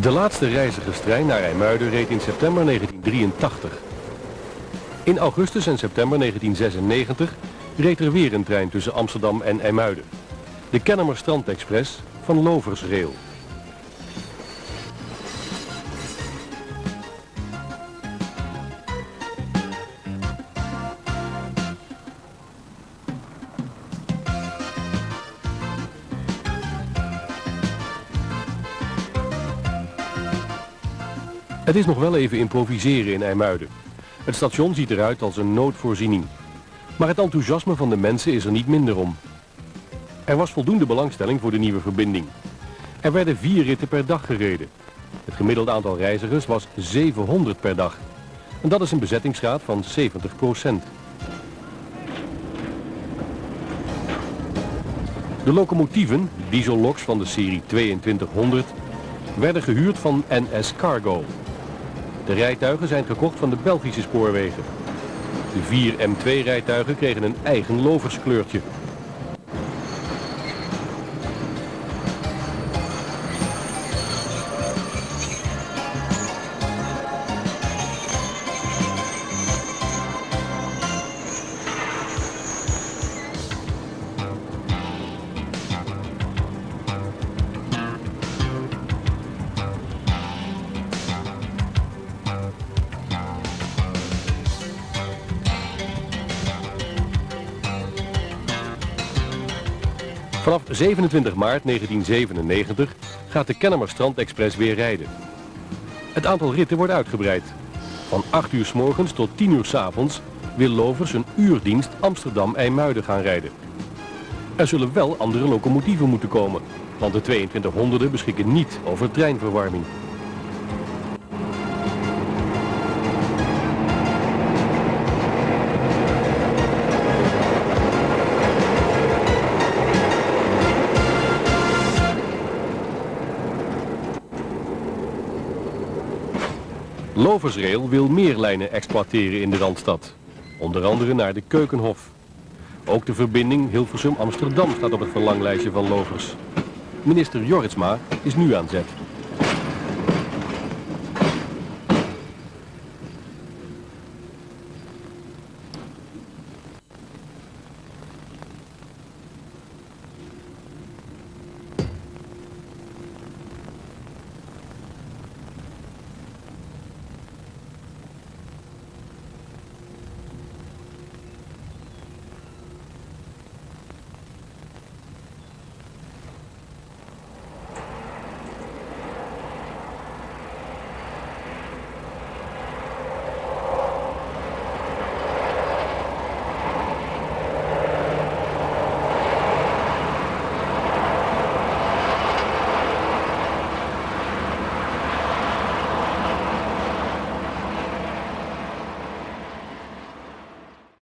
De laatste reizigerstrein naar IJmuiden reed in september 1983. In augustus en september 1996 reed er weer een trein tussen Amsterdam en IJmuiden. De Kennemer Strandexpress van Loversrail. Het is nog wel even improviseren in IJmuiden. Het station ziet eruit als een noodvoorziening. Maar het enthousiasme van de mensen is er niet minder om. Er was voldoende belangstelling voor de nieuwe verbinding. Er werden vier ritten per dag gereden. Het gemiddelde aantal reizigers was 700 per dag. En dat is een bezettingsgraad van 70% De locomotieven, dieselloks van de serie 2200, werden gehuurd van NS Cargo. De rijtuigen zijn gekocht van de Belgische spoorwegen. De vier M2-rijtuigen kregen een eigen loverskleurtje. Vanaf 27 maart 1997 gaat de Kennemer Strand Express weer rijden. Het aantal ritten wordt uitgebreid. Van 8 uur s morgens tot 10 uur s avonds wil Lovers een uurdienst Amsterdam-IJmuiden gaan rijden. Er zullen wel andere locomotieven moeten komen, want de 2200 beschikken niet over treinverwarming. Loversrail wil meer lijnen exploiteren in de Randstad. Onder andere naar de Keukenhof. Ook de verbinding Hilversum-Amsterdam staat op het verlanglijstje van Lovers. Minister Jorritsma is nu aan zet.